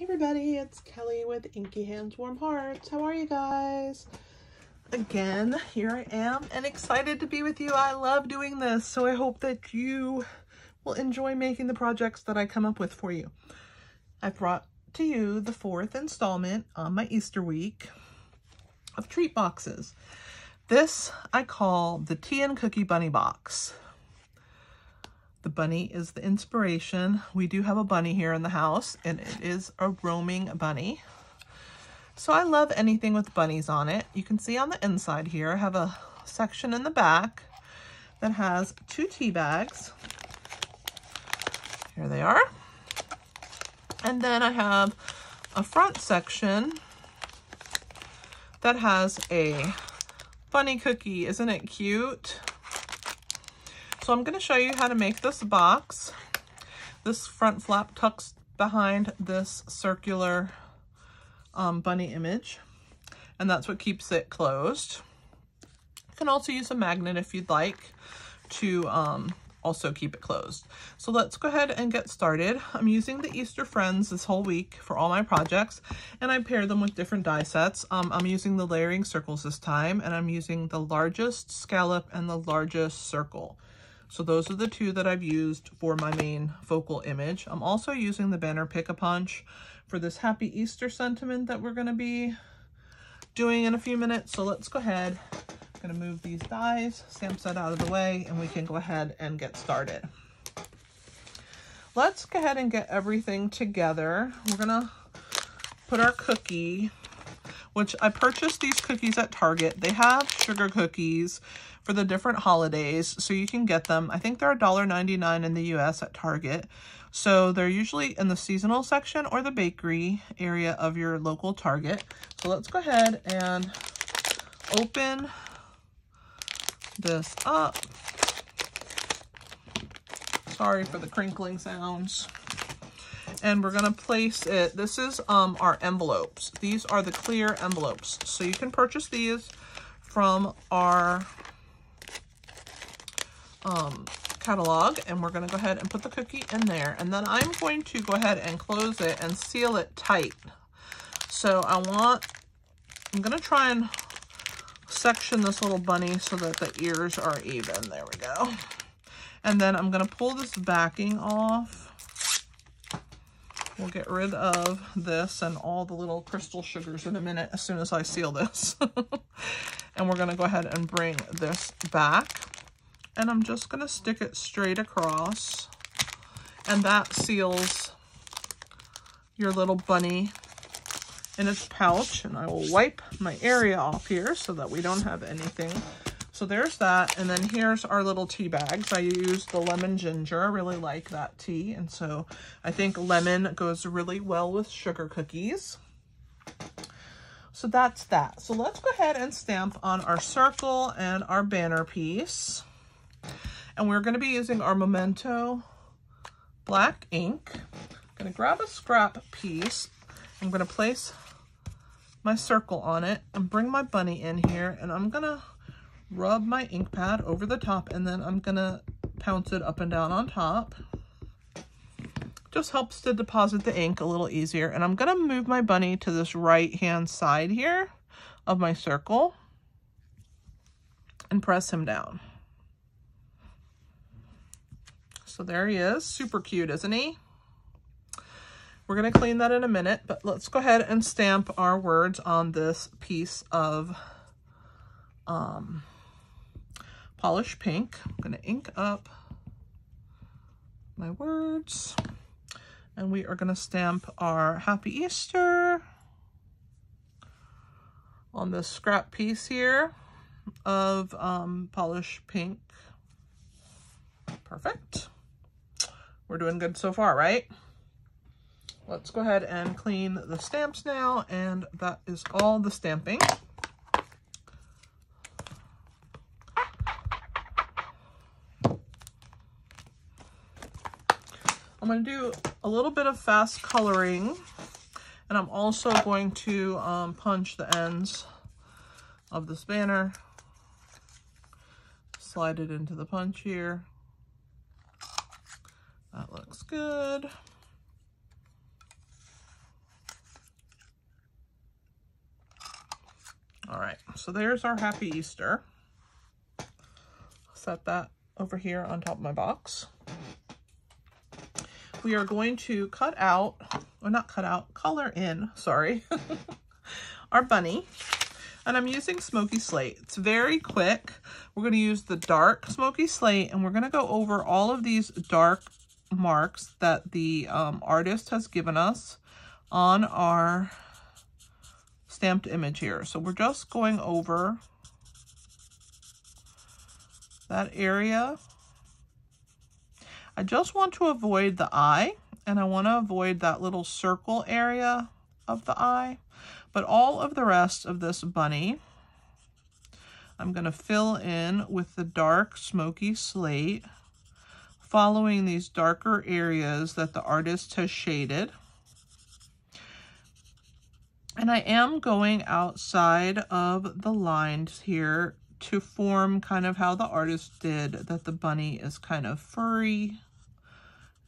Hey everybody, it's Kelly with Inky Hands Warm Hearts. How are you guys? Again, here I am and excited to be with you. I love doing this, so I hope that you will enjoy making the projects that I come up with for you. I've brought to you the fourth installment on my Easter week of treat boxes. This I call the Tea and Cookie Bunny Box. The bunny is the inspiration. We do have a bunny here in the house, and it is a roaming bunny. So I love anything with bunnies on it. You can see on the inside here, I have a section in the back that has two tea bags. Here they are. And then I have a front section that has a bunny cookie. Isn't it cute? So I'm going to show you how to make this box. This front flap tucks behind this circular um, bunny image, and that's what keeps it closed. You can also use a magnet if you'd like to um, also keep it closed. So let's go ahead and get started. I'm using the Easter Friends this whole week for all my projects, and I pair them with different die sets. Um, I'm using the layering circles this time, and I'm using the largest scallop and the largest circle. So those are the two that I've used for my main focal image. I'm also using the banner Pick-a-Punch for this Happy Easter sentiment that we're going to be doing in a few minutes. So let's go ahead. I'm going to move these dies, stamp set out of the way, and we can go ahead and get started. Let's go ahead and get everything together. We're going to put our cookie, which I purchased these cookies at Target. They have sugar cookies for the different holidays. So you can get them. I think they're $1.99 in the US at Target. So they're usually in the seasonal section or the bakery area of your local Target. So let's go ahead and open this up. Sorry for the crinkling sounds. And we're to place it, this is um, our envelopes. These are the clear envelopes. So you can purchase these from our um, catalog and we're to go ahead and put the cookie in there. And then I'm going to go ahead and close it and seal it tight. So I want, I'm to try and section this little bunny so that the ears are even. There we go. And then I'm to pull this backing off. We'll get rid of this and all the little crystal sugars in a minute as soon as I seal this. and we're going to go ahead and bring this back and I'm just going to stick it straight across and that seals your little bunny in its pouch and I will wipe my area off here so that we don't have anything. So there's that and then here's our little tea bags. I used the lemon ginger. I really like that tea and so I think lemon goes really well with sugar cookies. So that's that. So let's go ahead and stamp on our circle and our banner piece. And we're going to be using our Memento black ink. I'm going to grab a scrap piece. I'm going to place my circle on it and bring my bunny in here. And I'm going to rub my ink pad over the top and then I'm to pounce it up and down on top. Just helps to deposit the ink a little easier. And I'm to move my bunny to this right hand side here of my circle and press him down. So there he is. Super cute, isn't he? We're to clean that in a minute, but let's go ahead and stamp our words on this piece of um, polished pink. I'm going to ink up my words. And we are going to stamp our Happy Easter on this scrap piece here of um, polished pink. Perfect. We're doing good so far, right? Let's go ahead and clean the stamps now, and that is all the stamping. going to do a little bit of fast coloring. And I'm also going to um, punch the ends of this banner. Slide it into the punch here. That looks good. All right, so there's our Happy Easter. Set that over here on top of my box. We are going to cut out, or not cut out, color in, sorry, our bunny. And I'm using Smoky Slate. It's very quick. We're going to use the dark Smoky Slate, and we're going to go over all of these dark marks that the um, artist has given us on our stamped image here. So we're just going over that area. I just want to avoid the eye and I want to avoid that little circle area of the eye. But all of the rest of this bunny, I'm going to fill in with the dark smoky slate, following these darker areas that the artist has shaded. And I am going outside of the lines here to form kind of how the artist did that the bunny is kind of furry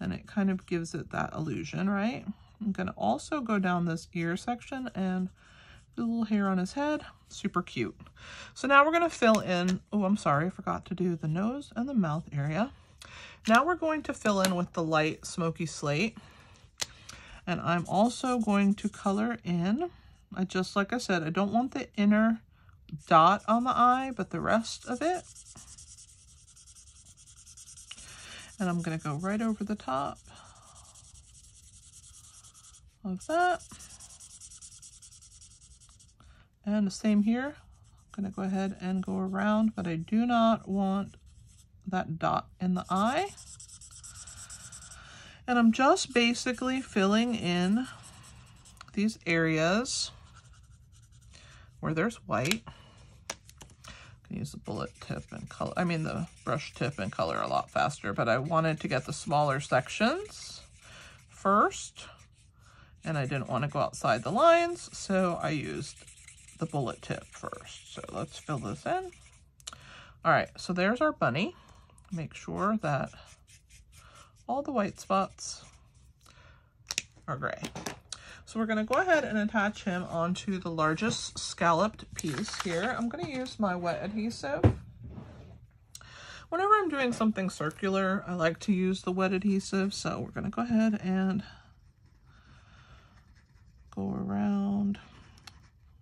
and it kind of gives it that illusion, right? I'm to also go down this ear section and the little hair on his head. Super cute. So now we're to fill in, oh, I'm sorry, I forgot to do the nose and the mouth area. Now we're going to fill in with the light smoky slate. And I'm also going to color in I just, like I said, I don't want the inner dot on the eye, but the rest of it. And I'm going to go right over the top of that. And the same here. I'm going to go ahead and go around, but I do not want that dot in the eye. And I'm just basically filling in these areas where there's white. Use the bullet tip and color, I mean the brush tip and color a lot faster, but I wanted to get the smaller sections first, and I didn't want to go outside the lines, so I used the bullet tip first. So let's fill this in. All right, so there's our bunny. Make sure that all the white spots are gray. So we're going to go ahead and attach him onto the largest scalloped piece here. I'm going to use my wet adhesive. Whenever I'm doing something circular, I like to use the wet adhesive. So we're going to go ahead and go around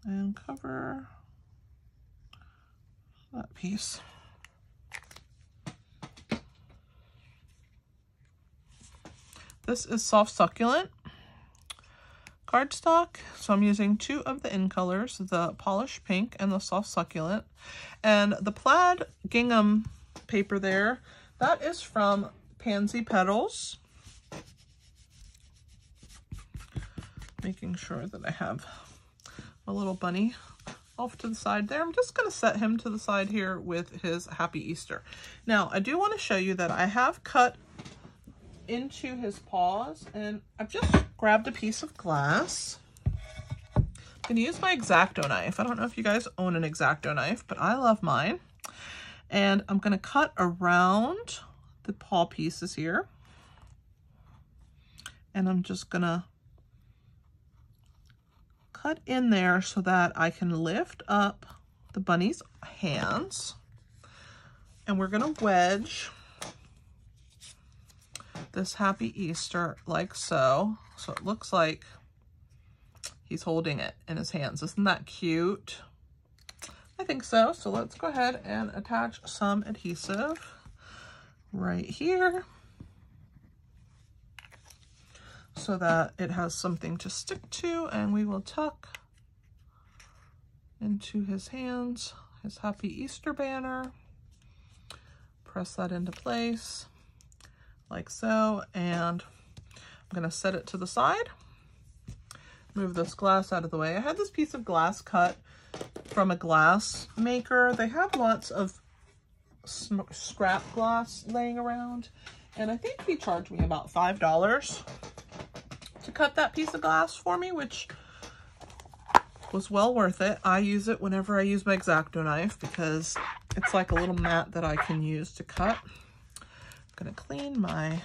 and cover that piece. This is soft succulent cardstock. So I'm using two of the in colors, the polished pink and the soft succulent. And the plaid gingham paper there, that is from Pansy Petals. Making sure that I have a little bunny off to the side there. I'm just going to set him to the side here with his Happy Easter. Now, I do want to show you that I have cut into his paws and I've just grabbed a piece of glass. I'm to use my X-Acto knife. I don't know if you guys own an X-Acto knife, but I love mine. And I'm to cut around the paw pieces here. And I'm just to cut in there so that I can lift up the bunny's hands. And we're to wedge this Happy Easter like so. So it looks like he's holding it in his hands. Isn't that cute? I think so. So let's go ahead and attach some adhesive right here so that it has something to stick to and we will tuck into his hands his happy Easter banner. Press that into place like so, and I'm gonna set it to the side. Move this glass out of the way. I had this piece of glass cut from a glass maker. They have lots of scrap glass laying around, and I think he charged me about $5 to cut that piece of glass for me, which was well worth it. I use it whenever I use my X-Acto knife because it's like a little mat that I can use to cut gonna clean my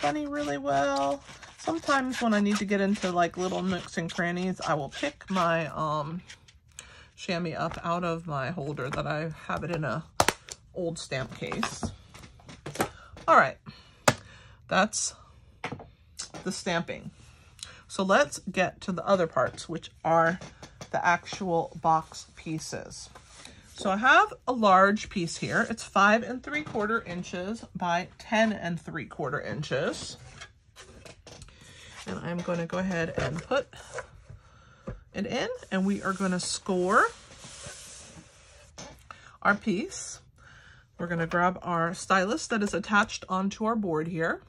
bunny really well. Sometimes when I need to get into like little nooks and crannies, I will pick my um, chamois up out of my holder that I have it in a old stamp case. All right, that's the stamping. So let's get to the other parts, which are the actual box pieces. So I have a large piece here. It's five and three quarter inches by 10 and three quarter inches. And I'm going to go ahead and put it in and we are going to score our piece. We're going to grab our stylus that is attached onto our board here.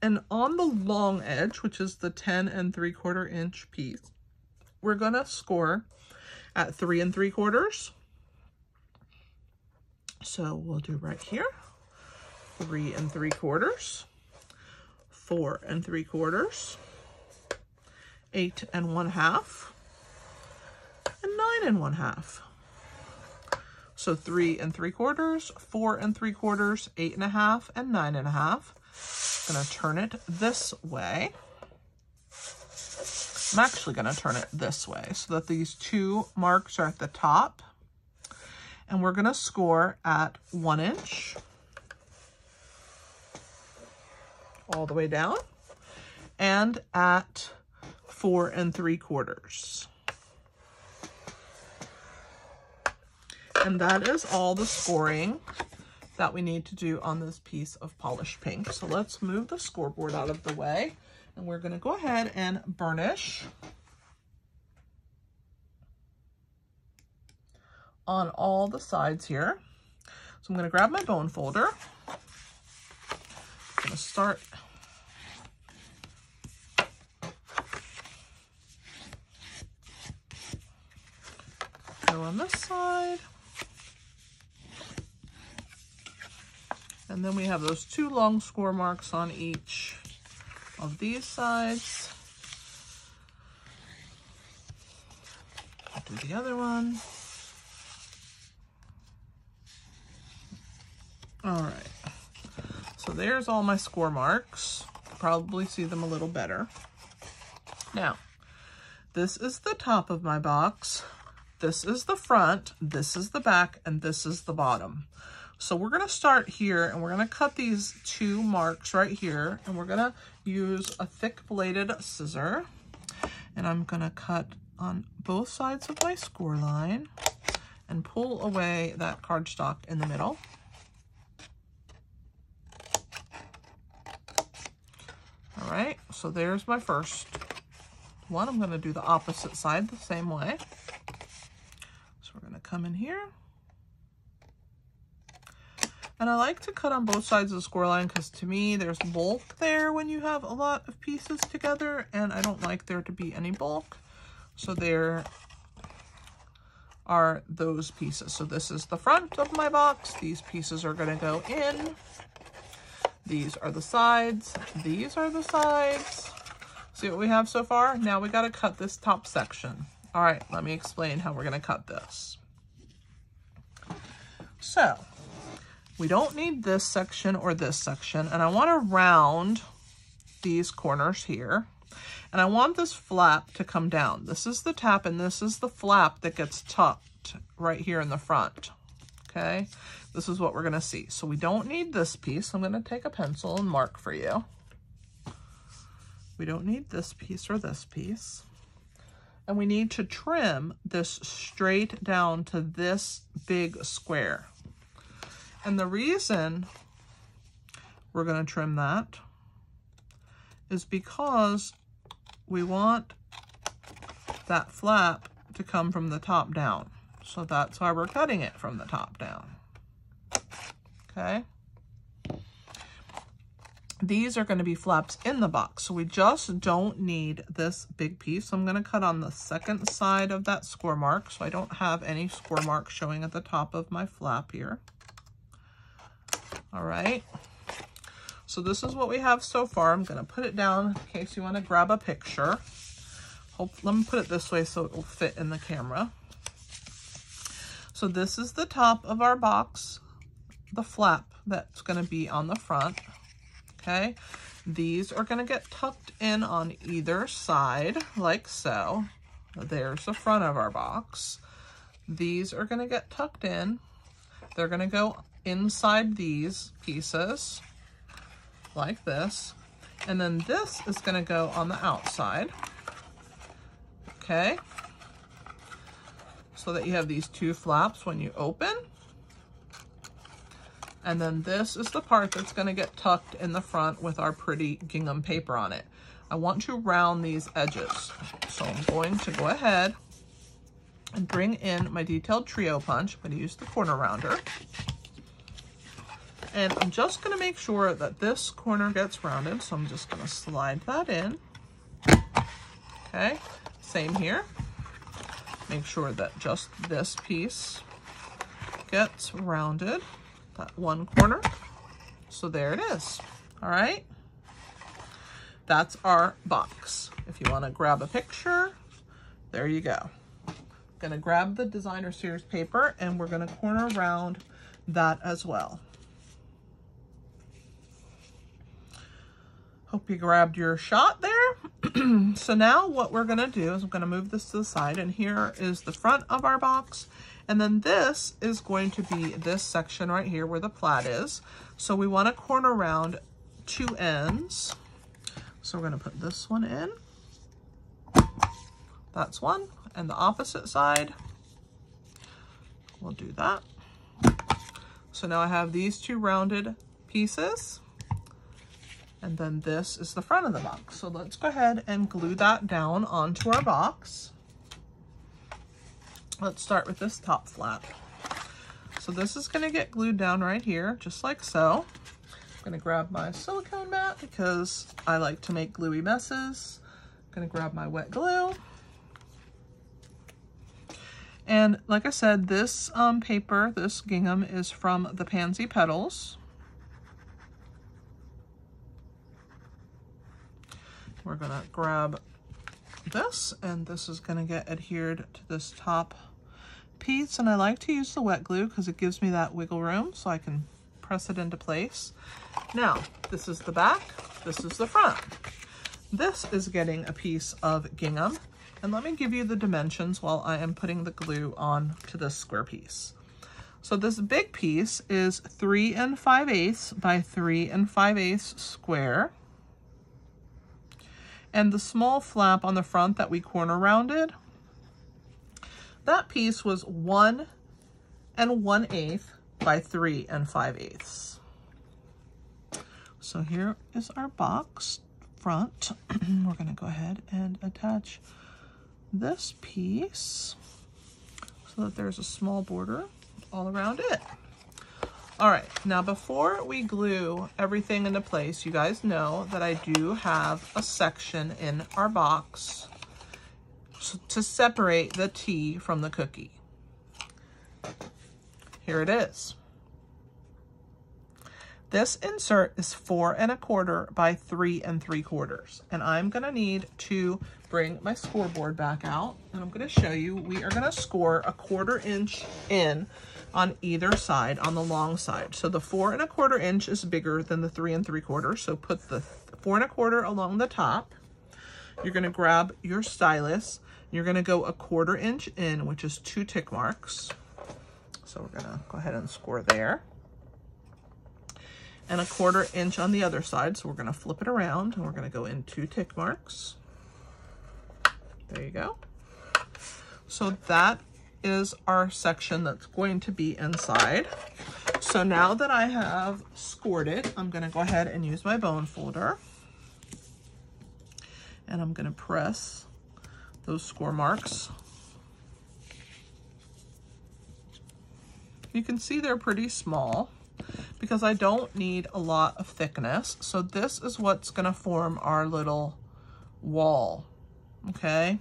And on the long edge, which is the 10 and 3 quarter inch piece, we're going to score at 3 and 3 quarters. So we'll do right here, 3 and 3 quarters, 4 and 3 quarters, 8 and 1 half, and 9 and 1 half. So 3 and 3 quarters, 4 and 3 quarters, eight and a half, and nine and a half. half, and 9 and a half going to turn it this way. I'm actually going to turn it this way so that these two marks are at the top. And we're going to score at one inch all the way down and at four and three quarters. And that is all the scoring that we need to do on this piece of polished pink. So let's move the scoreboard out of the way and we're gonna go ahead and burnish on all the sides here. So I'm gonna grab my bone folder. I'm gonna start go on this side. And then we have those two long score marks on each of these sides. Do the other one. All right. So there's all my score marks. Probably see them a little better. Now, this is the top of my box. This is the front, this is the back, and this is the bottom. So we're going to start here and we're going to cut these two marks right here and we're going to use a thick bladed scissor and I'm going to cut on both sides of my score line and pull away that cardstock in the middle. All right, so there's my first one. I'm going to do the opposite side the same way. So we're going to come in here. And I like to cut on both sides of the score line because to me there's bulk there when you have a lot of pieces together and I don't like there to be any bulk. So there are those pieces. So this is the front of my box. These pieces are going to go in. These are the sides. These are the sides. See what we have so far? Now we got to cut this top section. All right, let me explain how we're going to cut this. So we don't need this section or this section, and I want to round these corners here. And I want this flap to come down. This is the tap and this is the flap that gets tucked right here in the front. Okay, this is what we're gonna see. So we don't need this piece. I'm gonna take a pencil and mark for you. We don't need this piece or this piece. And we need to trim this straight down to this big square. And the reason we're going to trim that is because we want that flap to come from the top down. So that's why we're cutting it from the top down. Okay. These are going to be flaps in the box, so we just don't need this big piece. I'm going to cut on the second side of that score mark, so I don't have any score mark showing at the top of my flap here. All right. So this is what we have so far. I'm going to put it down in case you want to grab a picture. Hope, let me put it this way so it will fit in the camera. So this is the top of our box, the flap that's going to be on the front. Okay. These are going to get tucked in on either side like so. There's the front of our box. These are gonna get tucked in. They're gonna go inside these pieces like this. And then this is gonna go on the outside. Okay. So that you have these two flaps when you open. And then this is the part that's gonna get tucked in the front with our pretty gingham paper on it. I want to round these edges. So I'm going to go ahead and bring in my detailed trio punch. I'm gonna use the corner rounder. And I'm just gonna make sure that this corner gets rounded. So I'm just gonna slide that in. Okay, same here. Make sure that just this piece gets rounded, that one corner. So there it is, all right? That's our box. If you wanna grab a picture, there you go. Gonna grab the designer series paper and we're gonna corner round that as well. Hope you grabbed your shot there. so now what we're gonna do is I'm gonna move this to the side and here is the front of our box. And then this is going to be this section right here where the plaid is. So we wanna corner around two ends. So we're gonna put this one in. That's one. And the opposite side, we'll do that. So now I have these two rounded pieces. And then this is the front of the box. So let's go ahead and glue that down onto our box. Let's start with this top flap. So this is gonna get glued down right here, just like so. I'm gonna grab my silicone mat because I like to make gluey messes. I'm gonna grab my wet glue. And like I said, this um, paper, this gingham, is from the Pansy Petals. We're gonna grab this and this is gonna get adhered to this top piece. And I like to use the wet glue because it gives me that wiggle room so I can press it into place. Now, this is the back, this is the front. This is getting a piece of gingham. And let me give you the dimensions while I am putting the glue on to this square piece. So this big piece is three and five eighths by three and five eighths square. And the small flap on the front that we corner rounded, that piece was one and one eighth by three and five eighths. So here is our box front. We're gonna go ahead and attach this piece so that there's a small border all around it. All right, now before we glue everything into place, you guys know that I do have a section in our box to separate the tea from the cookie. Here it is. This insert is four and a quarter by three and three quarters. And I'm gonna need to bring my scoreboard back out and I'm gonna show you, we are gonna score a quarter inch in on either side, on the long side. So the four and a quarter inch is bigger than the three and three quarters. So put the four and a quarter along the top. You're gonna grab your stylus. You're gonna go a quarter inch in, which is two tick marks. So we're gonna go ahead and score there. And a quarter inch on the other side. So we're gonna flip it around and we're gonna go in two tick marks. There you go. So that is our section that's going to be inside. So now that I have scored it, I'm gonna go ahead and use my bone folder. And I'm gonna press those score marks. You can see they're pretty small because I don't need a lot of thickness. So this is what's gonna form our little wall, okay?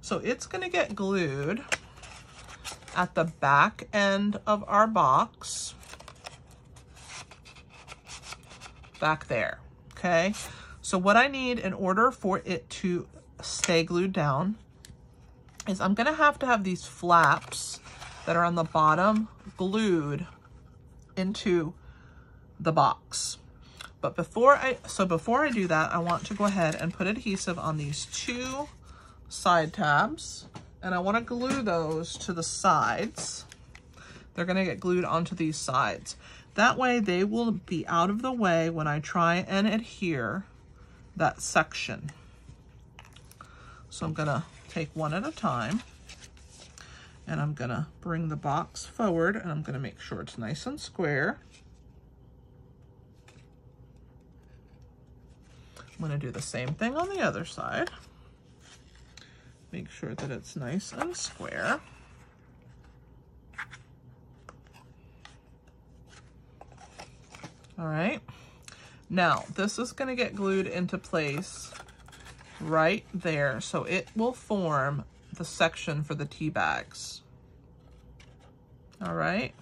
So it's gonna get glued at the back end of our box, back there, okay? So what I need in order for it to stay glued down is I'm gonna have to have these flaps that are on the bottom glued into the box. But before I, so before I do that, I want to go ahead and put adhesive on these two side tabs and I want to glue those to the sides. They're going to get glued onto these sides. That way they will be out of the way when I try and adhere that section. So I'm going to take one at a time and I'm going to bring the box forward and I'm going to make sure it's nice and square. I'm going to do the same thing on the other side. Make sure that it's nice and square. All right. Now, this is going to get glued into place right there. So it will form the section for the tea bags. All right.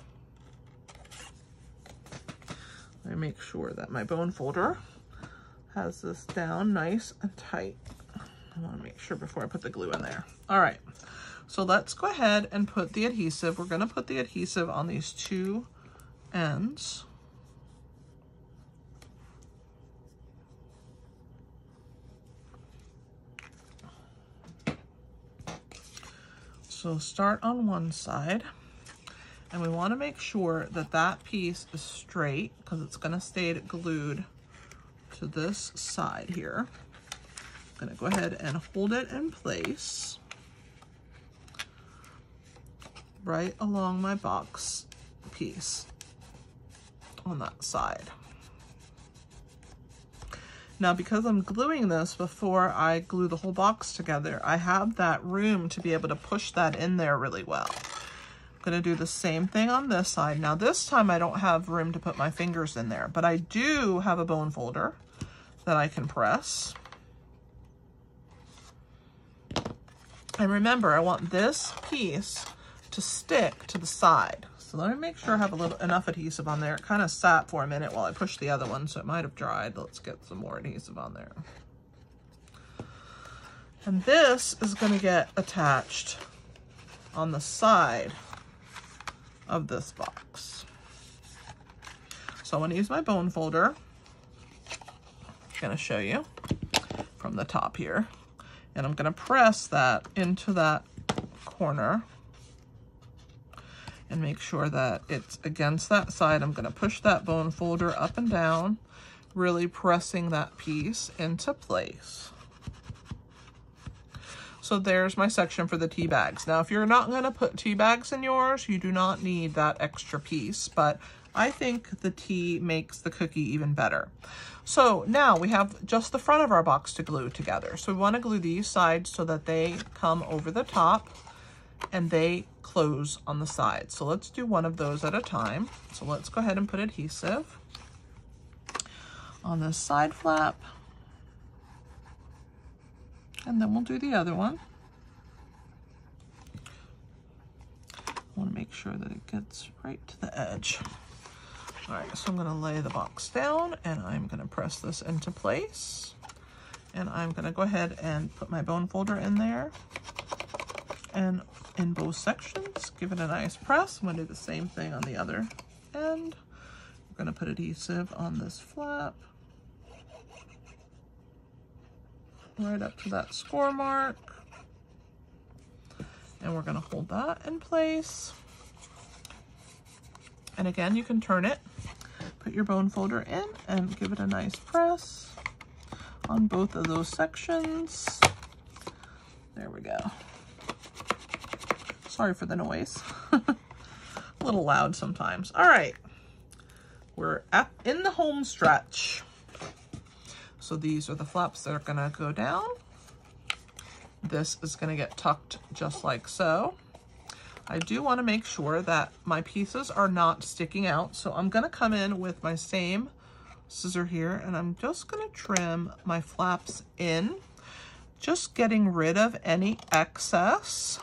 Let me make sure that my bone folder has this down nice and tight. I want to make sure before I put the glue in there. All right, so let's go ahead and put the adhesive. We're going to put the adhesive on these two ends. So start on one side and we want to make sure that that piece is straight because it's going to stay glued to this side here. I'm to go ahead and hold it in place right along my box piece on that side. Now, because I'm gluing this before I glue the whole box together, I have that room to be able to push that in there really well. I'm gonna do the same thing on this side. Now, this time I don't have room to put my fingers in there, but I do have a bone folder that I can press. And remember, I want this piece to stick to the side. So let me make sure I have a little enough adhesive on there. It kind of sat for a minute while I pushed the other one, so it might have dried. Let's get some more adhesive on there. And this is going to get attached on the side of this box. So I'm to use my bone folder. I'm going to show you from the top here. And I'm going to press that into that corner and make sure that it's against that side. I'm gonna push that bone folder up and down, really pressing that piece into place. So there's my section for the tea bags. Now, if you're not gonna put tea bags in yours, you do not need that extra piece, but I think the tea makes the cookie even better. So now we have just the front of our box to glue together. So we wanna glue these sides so that they come over the top and they close on the side. So let's do one of those at a time. So let's go ahead and put adhesive on this side flap. And then we'll do the other one. I want to make sure that it gets right to the edge. All right, so I'm going to lay the box down and I'm going to press this into place. And I'm going to go ahead and put my bone folder in there and in both sections. Give it a nice press. I'm to do the same thing on the other end. We're to put adhesive on this flap. Right up to that score mark. And we're going to hold that in place. And again, you can turn it. Put your bone folder in and give it a nice press on both of those sections. There we go. Sorry for the noise. a little loud sometimes. All right. We're at, in the home stretch. So these are the flaps that are to go down. This is to get tucked just like so. I do want to make sure that my pieces are not sticking out. So I'm going to come in with my same scissor here and I'm just going to trim my flaps in, just getting rid of any excess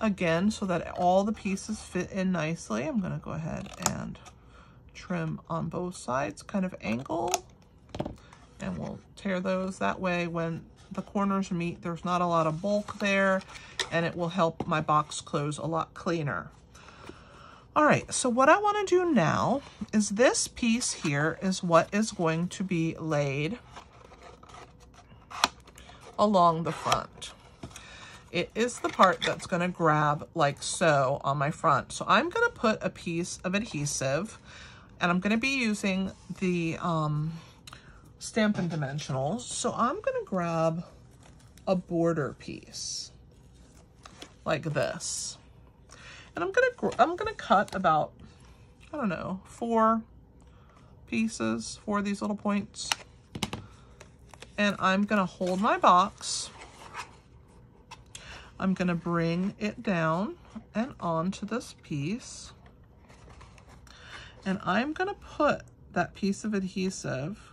again so that all the pieces fit in nicely. I'm going to go ahead and trim on both sides, kind of angle, and we'll tear those that way when the corners meet. There's not a lot of bulk there, and it will help my box close a lot cleaner. All right, so what I want to do now is this piece here is what is going to be laid along the front. It is the part that's going to grab like so on my front. So I'm going to put a piece of adhesive and I'm going to be using the um, Stampin' Dimensionals. So I'm to grab a border piece like this. And I'm to I'm to cut about I don't know, four pieces, for these little points. And I'm to hold my box I'm to bring it down and onto this piece. And I'm to put that piece of adhesive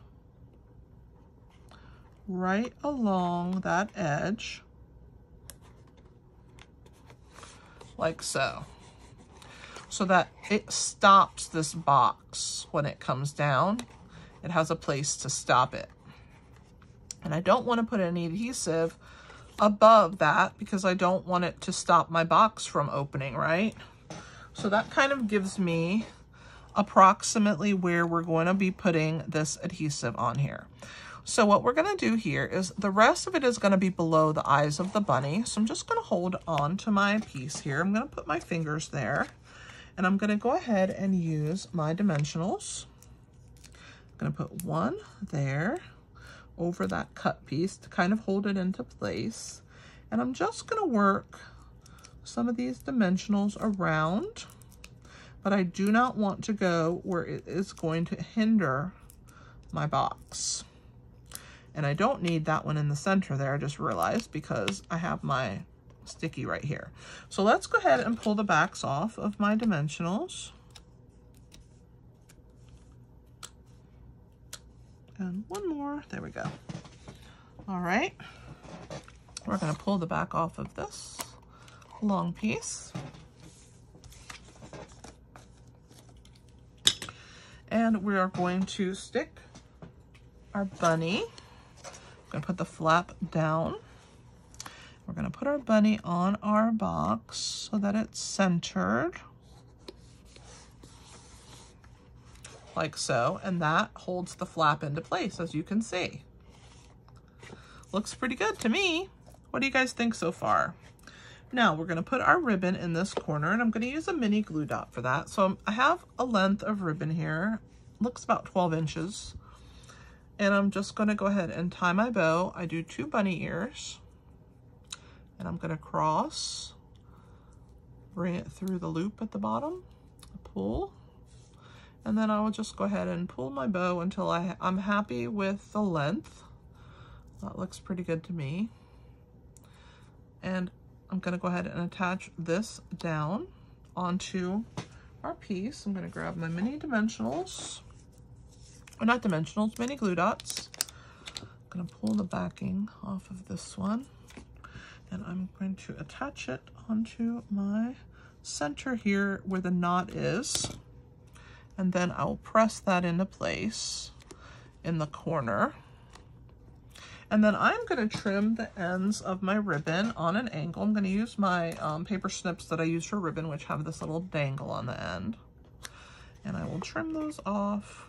right along that edge, like so, so that it stops this box when it comes down. It has a place to stop it. And I don't want to put any adhesive above that because I don't want it to stop my box from opening, right? So that kind of gives me approximately where we're going to be putting this adhesive on here. So what we're going to do here is the rest of it is going to be below the eyes of the bunny. So I'm just going to hold on to my piece here. I'm going to put my fingers there and I'm going to go ahead and use my dimensionals. I'm going to put one there over that cut piece to kind of hold it into place. And I'm just going to work some of these dimensionals around, but I do not want to go where it is going to hinder my box. And I don't need that one in the center there, I just realized, because I have my sticky right here. So let's go ahead and pull the backs off of my dimensionals. and one more. There we go. All right. We're going to pull the back off of this long piece. And we are going to stick our bunny. To put the flap down. We're going to put our bunny on our box so that it's centered. like so, and that holds the flap into place, as you can see. Looks pretty good to me. What do you guys think so far? Now we're going to put our ribbon in this corner, and I'm going to use a mini glue dot for that. So I have a length of ribbon here, looks about 12 inches. And I'm just going to go ahead and tie my bow. I do two bunny ears, and I'm going to cross, bring it through the loop at the bottom, pull, and then I will just go ahead and pull my bow until I, I'm happy with the length. That looks pretty good to me. And I'm gonna go ahead and attach this down onto our piece. I'm gonna grab my mini dimensionals, or not dimensionals, mini glue dots. I'm gonna pull the backing off of this one and I'm going to attach it onto my center here where the knot is and then I'll press that into place in the corner. And then I'm going to trim the ends of my ribbon on an angle. I'm going to use my um, paper snips that I use for ribbon, which have this little dangle on the end. And I will trim those off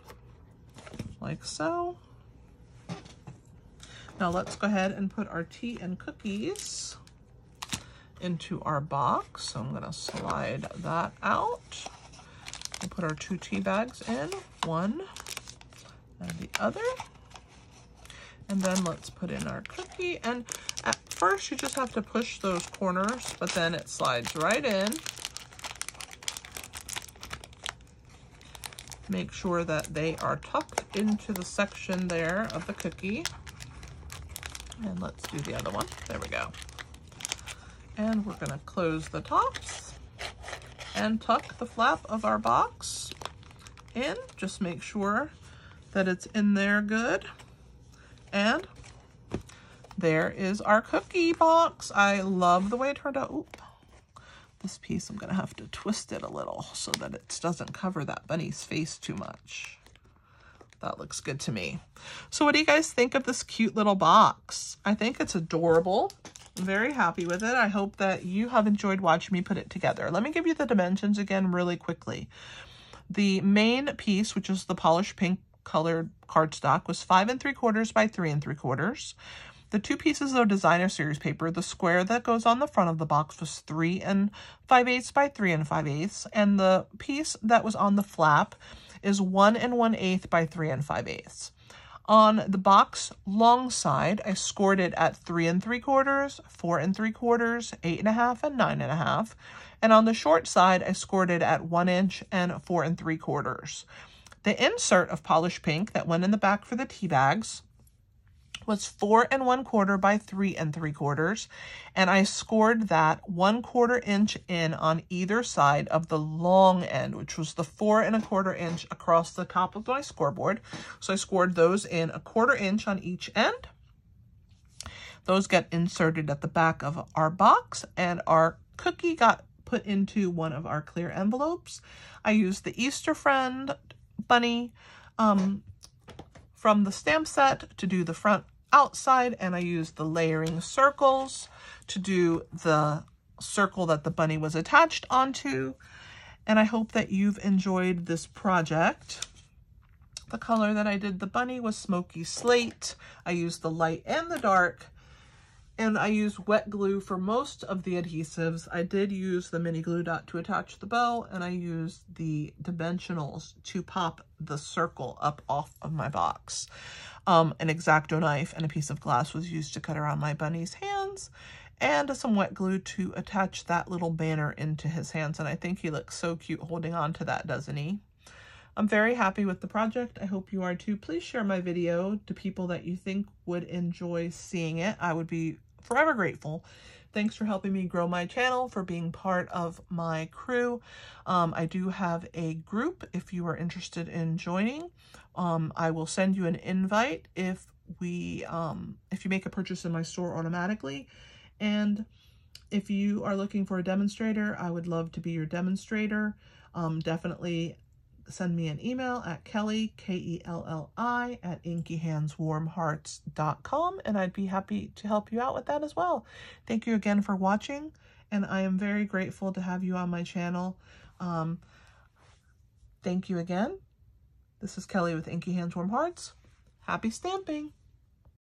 like so. Now let's go ahead and put our tea and cookies into our box. So I'm to slide that out. We'll put our two tea bags in, one and the other. And then let's put in our cookie. And at first you just have to push those corners, but then it slides right in. Make sure that they are tucked into the section there of the cookie. And let's do the other one. There we go. And we're gonna close the tops and tuck the flap of our box in. Just make sure that it's in there good. And there is our cookie box. I love the way it turned out. This piece, I'm going to have to twist it a little so that it doesn't cover that bunny's face too much. That looks good to me. So what do you guys think of this cute little box? I think it's adorable. I'm very happy with it. I hope that you have enjoyed watching me put it together. Let me give you the dimensions again really quickly. The main piece, which is the polished pink colored cardstock, was five and three quarters by three and three quarters. The two pieces of designer series paper, the square that goes on the front of the box was 3 and 5 eighths by 3 and 5 eighths, and the piece that was on the flap is 1 and 1 eighth by 3 and 5 eighths. On the box long side, I scored it at 3 and 3 quarters, 4 and 3 quarters, 8 and a half, and 9 and a half. And on the short side, I scored it at 1 inch and 4 and 3 quarters. The insert of polished pink that went in the back for the tea bags was four and one quarter by three and three quarters. And I scored that one quarter inch in on either side of the long end, which was the four and a quarter inch across the top of my scoreboard. So I scored those in a quarter inch on each end. Those get inserted at the back of our box and our cookie got put into one of our clear envelopes. I used the Easter Friend bunny um, from the stamp set to do the front outside and I used the layering circles to do the circle that the bunny was attached onto. And I hope that you've enjoyed this project. The color that I did the bunny was smoky slate. I used the light and the dark. And I use wet glue for most of the adhesives. I did use the mini glue dot to attach the bow, and I used the dimensionals to pop the circle up off of my box. Um, an X-Acto knife and a piece of glass was used to cut around my bunny's hands and some wet glue to attach that little banner into his hands. And I think he looks so cute holding on to that, doesn't he? I'm very happy with the project. I hope you are too. Please share my video to people that you think would enjoy seeing it. I would be forever grateful. Thanks for helping me grow my channel, for being part of my crew. Um, I do have a group if you are interested in joining. Um, I will send you an invite if we um, if you make a purchase in my store automatically. And if you are looking for a demonstrator, I would love to be your demonstrator. Um, definitely send me an email at Kelli, K-E-L-L-I, at inkyhandswarmhearts.com, and I'd be happy to help you out with that as well. Thank you again for watching, and I am very grateful to have you on my channel. Um, thank you again. This is Kelli with Inky Hands Warm Hearts. Happy stamping!